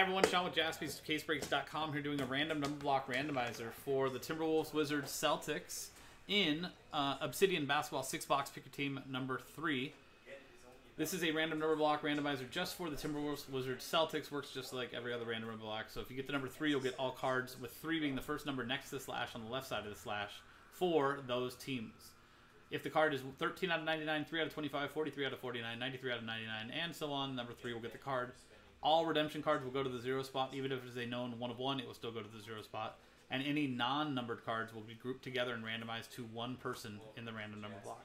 Hi everyone, Sean with jaspyscasebreaks.com here doing a random number block randomizer for the Timberwolves Wizards Celtics in uh, Obsidian Basketball 6 box pick your team number 3. This is a random number block randomizer just for the Timberwolves Wizards Celtics. Works just like every other random number block. So if you get the number 3, you'll get all cards, with 3 being the first number next to the slash on the left side of the slash for those teams. If the card is 13 out of 99, 3 out of 25, 43 out of 49, 93 out of 99, and so on, number 3 will get the card. All redemption cards will go to the zero spot. Even if it is a known one of one, it will still go to the zero spot. And any non-numbered cards will be grouped together and randomized to one person in the random number block.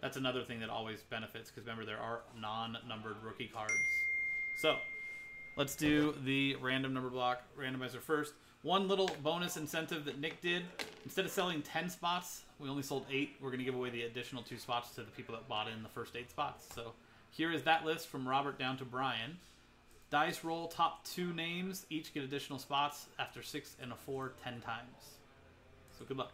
That's another thing that always benefits because remember there are non-numbered rookie cards. So let's do the random number block randomizer first. One little bonus incentive that Nick did: instead of selling ten spots, we only sold eight. We're going to give away the additional two spots to the people that bought in the first eight spots. So here is that list from Robert down to Brian. Dice roll top two names. Each get additional spots after six and a four, ten times. So good luck.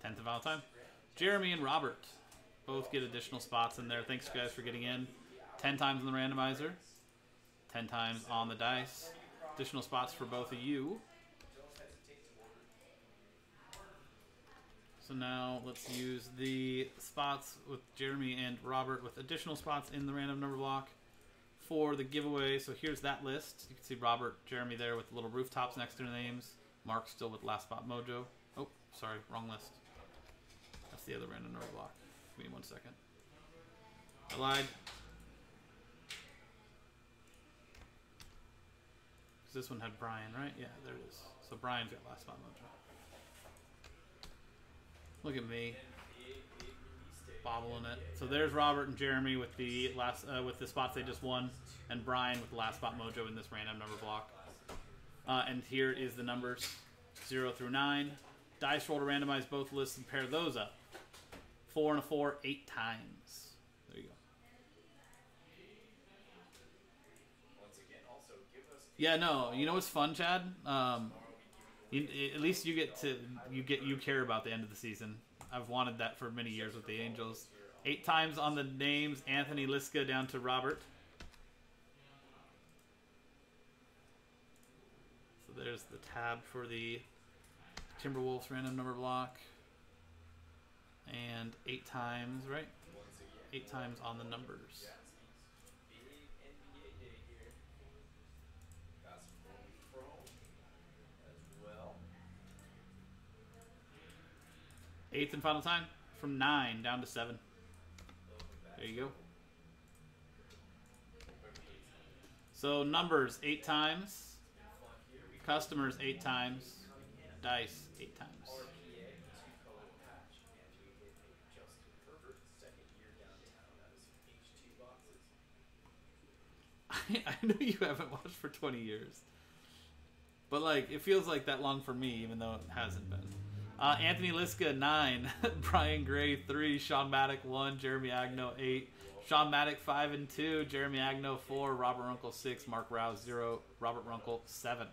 Tenth of all time. Jeremy and Robert both get additional spots in there. Thanks guys for getting in. Ten times in the randomizer. Ten times on the dice. Additional spots for both of you. So now let's use the spots with Jeremy and Robert with additional spots in the random number block for the giveaway. So here's that list. You can see Robert, Jeremy there with little rooftops next to their names. Mark still with Last Spot Mojo. Oh, sorry, wrong list. That's the other random number block. Give me one second. I lied. Because This one had Brian, right? Yeah, there it is. So Brian's got Last Spot Mojo. Look at me, bobbling it. So there's Robert and Jeremy with the last uh, with the spots they just won, and Brian with the last spot mojo in this random number block. Uh, and here is the numbers, zero through nine. Dice roll to randomize both lists and pair those up. Four and a four, eight times. There you go. Yeah, no. You know what's fun, Chad? Um, you, at least you get to you get you care about the end of the season. I've wanted that for many years with the Angels. Eight times on the names, Anthony Liska down to Robert. So there's the tab for the Timberwolves random number block. And eight times, right? Eight times on the numbers. Eighth and final time from nine down to seven. There you go. So numbers eight times, customers eight times, dice eight times. I know you haven't watched for 20 years. But like it feels like that long for me even though it hasn't been. Uh, Anthony Liska, 9. Brian Gray, 3. Sean Maddock, 1. Jeremy Agno, 8. Sean Maddock, 5 and 2. Jeremy Agno, 4. Robert Runkle, 6. Mark Rouse, 0. Robert Runkle, 7.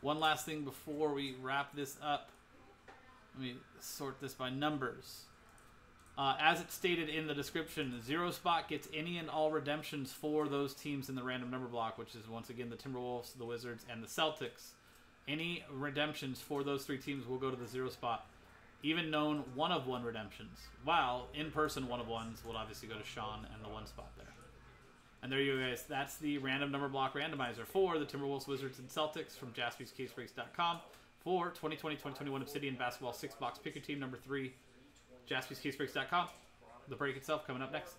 One last thing before we wrap this up. Let me sort this by numbers. Uh, as it's stated in the description, Zero Spot gets any and all redemptions for those teams in the random number block, which is once again the Timberwolves, the Wizards, and the Celtics. Any redemptions for those three teams will go to the zero spot. Even known one of one redemptions, while in person one of ones will obviously go to Sean and the one spot there. And there you go, guys. That's the random number block randomizer for the Timberwolves, Wizards, and Celtics from jaspyscasebreaks.com for 2020-2021 Obsidian Basketball 6 box pick your team number 3 jaspyscasebreaks.com. The break itself coming up next.